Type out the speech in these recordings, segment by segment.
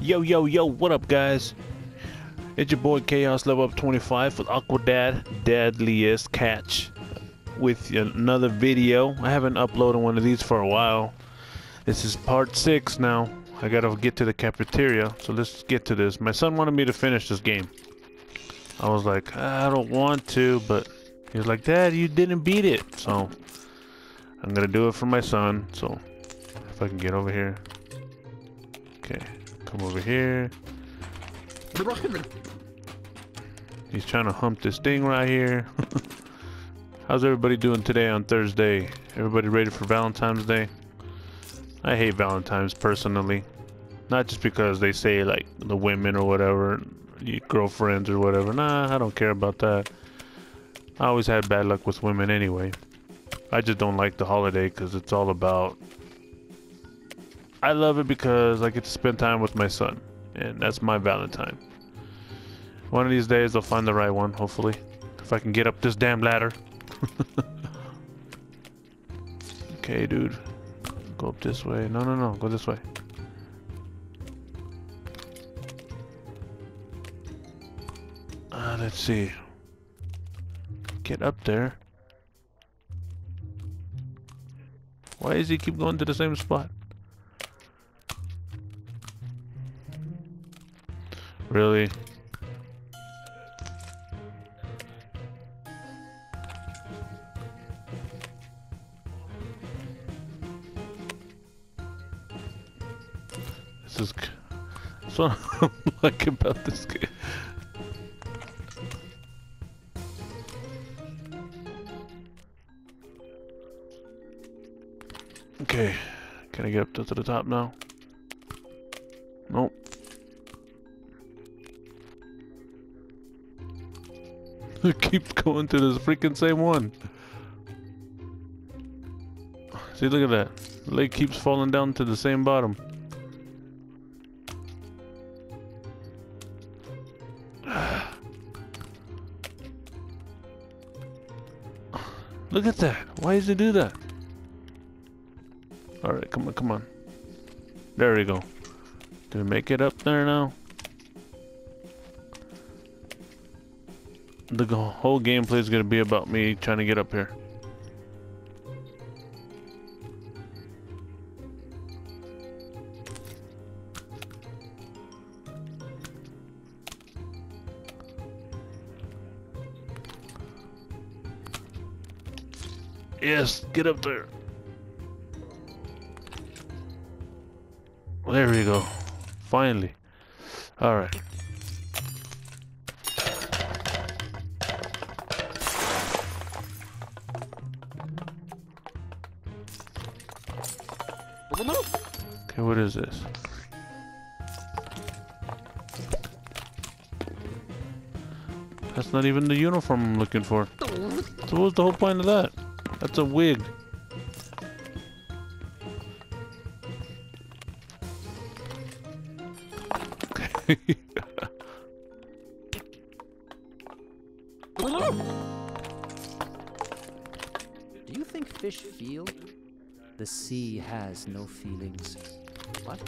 Yo, yo, yo, what up, guys? It's your boy Chaos Level Up 25 with Aqua Dad, Dadliest Catch, with another video. I haven't uploaded one of these for a while. This is part 6 now. I gotta get to the cafeteria, so let's get to this. My son wanted me to finish this game. I was like, I don't want to, but he was like, Dad, you didn't beat it. So, I'm gonna do it for my son. So, if I can get over here. Okay, come over here. He's trying to hump this thing right here. How's everybody doing today on Thursday? Everybody ready for Valentine's Day? I hate Valentine's personally. Not just because they say like the women or whatever, girlfriends or whatever. Nah, I don't care about that. I always had bad luck with women anyway. I just don't like the holiday because it's all about. I love it because I get to spend time with my son, and that's my Valentine. One of these days I'll find the right one, hopefully. If I can get up this damn ladder. okay, dude. Go up this way. No, no, no. Go this way. Uh, let's see. Get up there. Why does he keep going to the same spot? Really? This is... That's what I like about this game. Okay, can I get up to, to the top now? It keeps going to this freaking same one. See, look at that. Lake keeps falling down to the same bottom. Look at that. Why does it do that? Alright, come on, come on. There we go. Do we make it up there now? The whole gameplay is going to be about me trying to get up here. Yes, get up there. There we go. Finally. Alright. What is this? That's not even the uniform I'm looking for. So what's the whole point of that? That's a wig. Do you think fish feel? The sea has no feelings. What?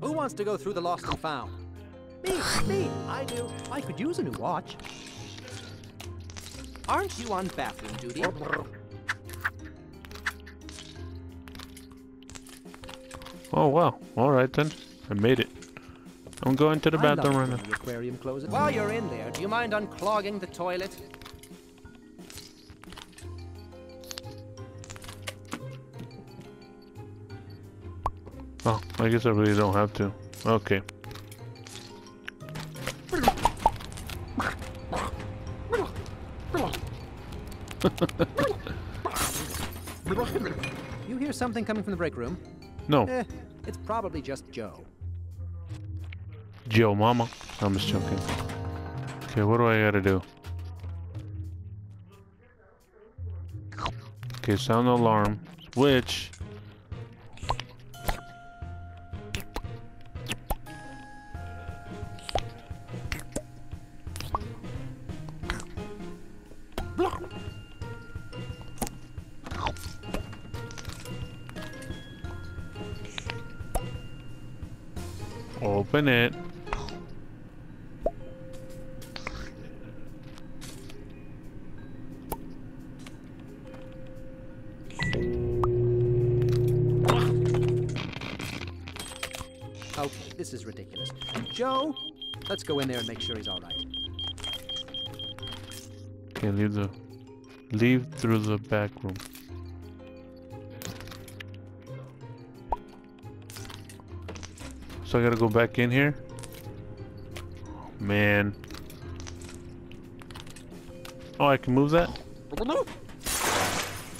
Who wants to go through the lost and found? Me, me, I do. I could use a new watch. Aren't you on bathroom duty? Oh wow! All right then, I made it. I'm going to the I'm bathroom right now. the aquarium closes. While you're in there, do you mind unclogging the toilet? Oh, I guess I really don't have to. Okay. You hear something coming from the break room? No, Eh, it's probably just Joe. Joe Mama. I'm just joking. Okay, what do I gotta do? Okay, sound alarm. Switch. Open it. Oh, this is ridiculous. Joe, let's go in there and make sure he's all right. Okay, leave the leave through the back room. So I gotta go back in here? Man. Oh, I can move that?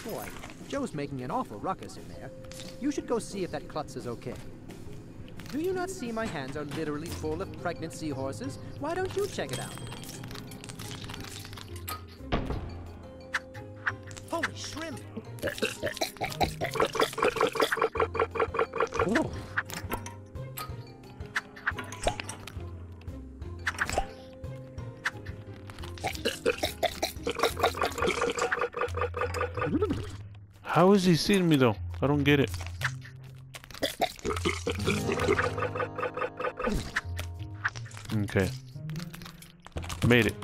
Boy, Joe's making an awful ruckus in there. You should go see if that klutz is okay. Do you not see my hands are literally full of pregnant seahorses? Why don't you check it out? Holy shrimp! How is he seeing me though? I don't get it. Okay. Made it.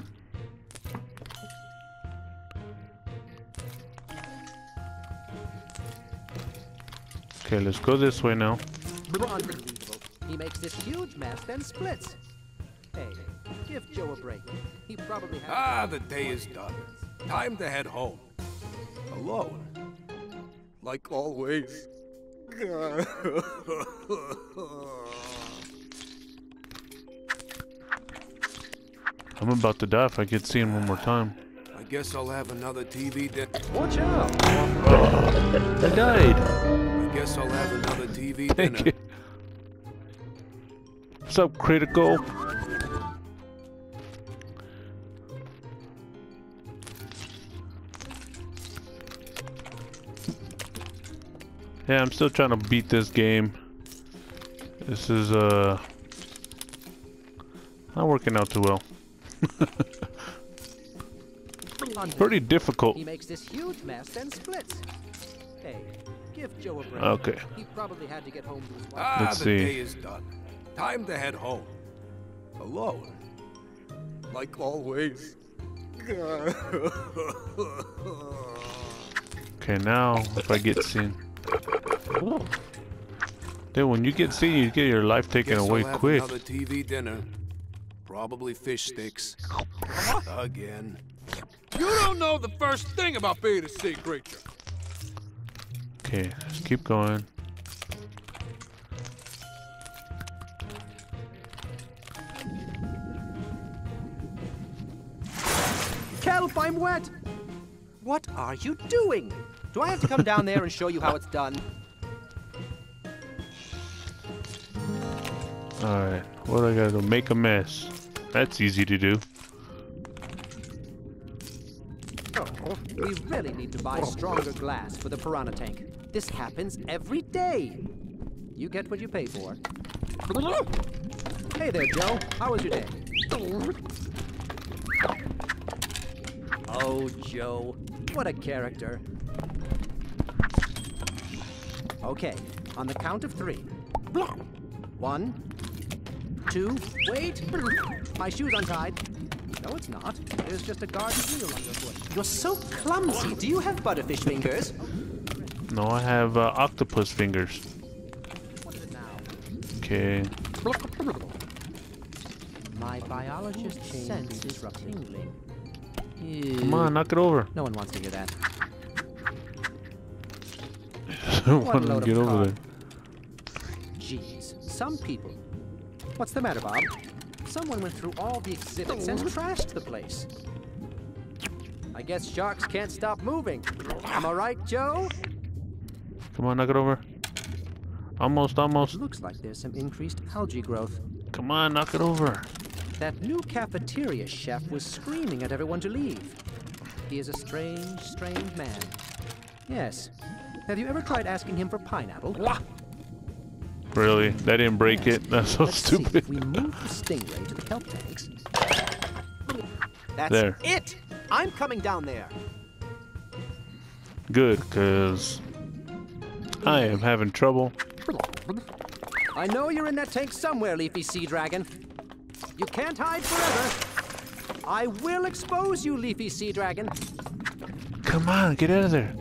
Okay, let's go this way now. He makes this huge mess, then splits. Hey, give Joe a break. He probably has. Ah, the day is done. Time to head home. Alone. Like always. I'm about to die if I get seen one more time. I guess I'll have another TV then. Watch out! I died. I guess I'll have another TV Thank dinner. you. What's up, critical? Yeah, I'm still trying to beat this game. This is uh not working out too well. Pretty difficult. He makes this huge mess, then splits. Hey, give Joe a break. Okay. He probably had to get home to his wife. Ah, Let's the see. day is done. Time to head home. Alone. Like always. Okay, now if I get seen. Dude, when you get seen, you get your life taken Guess away I'll have quick. Another TV dinner. Probably fish sticks. Again. You don't know the first thing about being a sea creature. Okay, let's keep going. Kelp, I'm wet! What are you doing? Do I have to come down there and show you how it's done? Alright, what do I gotta do? Make a mess. That's easy to do. Oh, we really need to buy stronger glass for the piranha tank. This happens every day. You get what you pay for. Hey there, Joe. How was your day? Oh, Joe. What a character. Okay, on the count of three. One, two, wait! My shoe's untied. No, it's not. There's just a garden wheel on your foot. You're so clumsy. Do you have butterfish fingers? No, I have uh, octopus fingers. What is it now? Okay. My biologist sense is tingling. Come on, knock it over. No one wants to hear that. I don't want to get over car. there. Jeez, some people. What's the matter, Bob? Someone went through all the exhibits and trashed the place. I guess sharks can't stop moving. Am I right, Joe? Come on, knock it over. Almost, almost. Looks like there's some increased algae growth. Come on, knock it over. That new cafeteria chef was screaming at everyone to leave. He is a strange, strange man. Yes. Have you ever tried asking him for pineapple? Really? That didn't break it? That's so Let's see stupid. if we move the stingray to the kelp tanks. That's There. it. I'm coming down there. Good, because I am having trouble. I know you're in that tank somewhere, Leafy Sea Dragon. You can't hide forever. I will expose you, Leafy Sea Dragon. Come on, get out of there.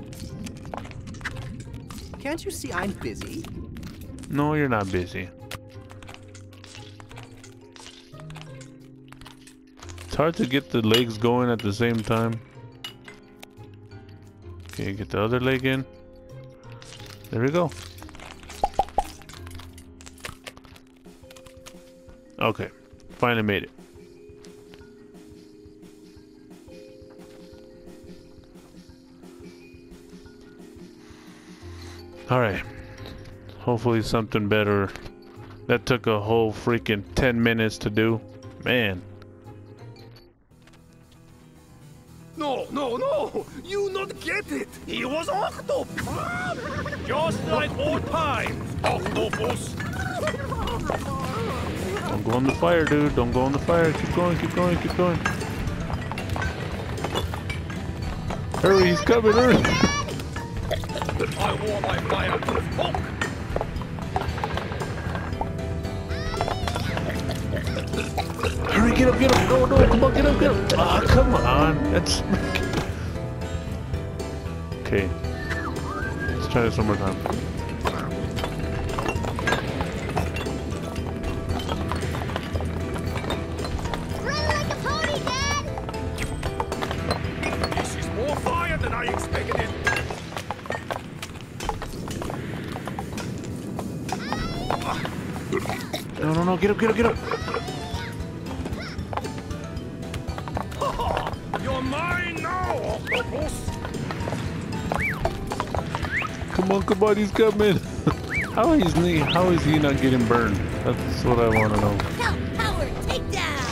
Can't you see I'm busy? No, you're not busy. It's hard to get the legs going at the same time. Okay, get the other leg in. There we go. Okay, finally made it. Alright. Hopefully something better. That took a whole freaking 10 minutes to do. Man. No, no, no! You not get it! He was octopus! Just like old times, octopus! Don't go in the fire, dude. Don't go in the fire. Keep going, keep going, keep going. Hurry, he's coming, hurry. I wore my fireproof hook! Hurry, get up, get up. No, no, come on, get up, get up. Ah, come on. That's... Okay. Let's try this one more time. Run like a pony, Dad! This is more fire than I expected! No, no, no, get up, get up, get up. Come on, come on, he's coming. how is he? How is he not getting burned? That's what I want to know. Help, Howard, take down!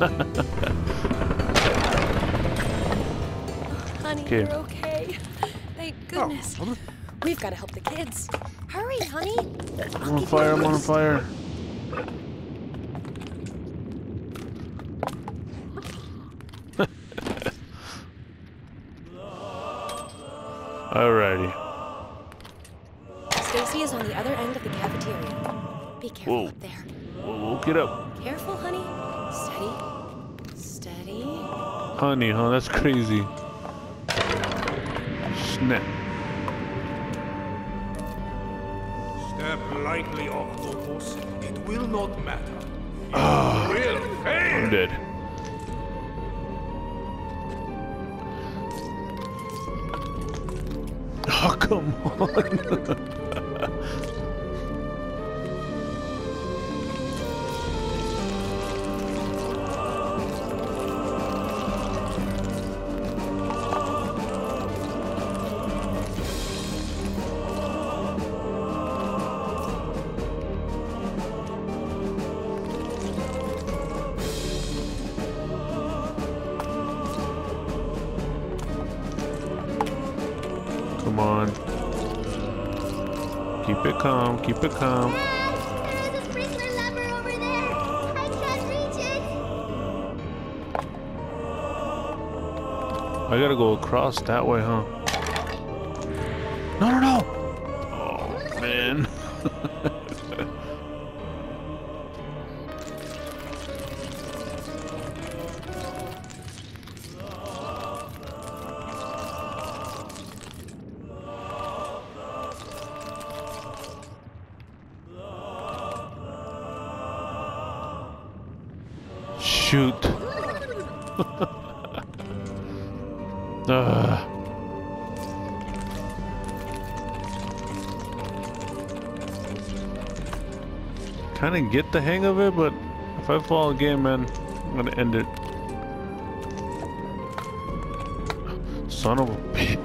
Honey, Okay. you're okay. Thank oh, goodness. We've got to help the kids. Hurry, honey. I'm on fire. I'm on fire. Stacy is on the other end of the cafeteria. Be careful Whoa. up there. Whoa, whoa, get up. Careful, honey. Steady. Steady. Honey, huh? That's crazy. Snap. Step lightly, octopus. It will not matter. Ah. You will I'm fail! dead. Oh, come on. Come on. Keep it calm. Keep it calm. Dad, there's a sprinkler lever over there! I can't reach it! I gotta go across that way, huh? Shoot. Ugh. Kind of get the hang of it, but if I fall again, man, I'm gonna end it. Son of a bitch.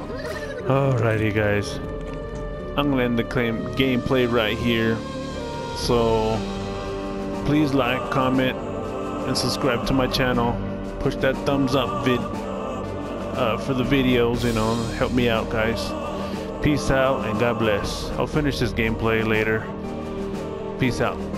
Alrighty, guys. I'm gonna end the claim gameplay right here. So please like, comment, and subscribe to my channel. Push that thumbs up vid uh, for the videos, you know, help me out, guys. Peace out and God bless. I'll finish this gameplay later. Peace out.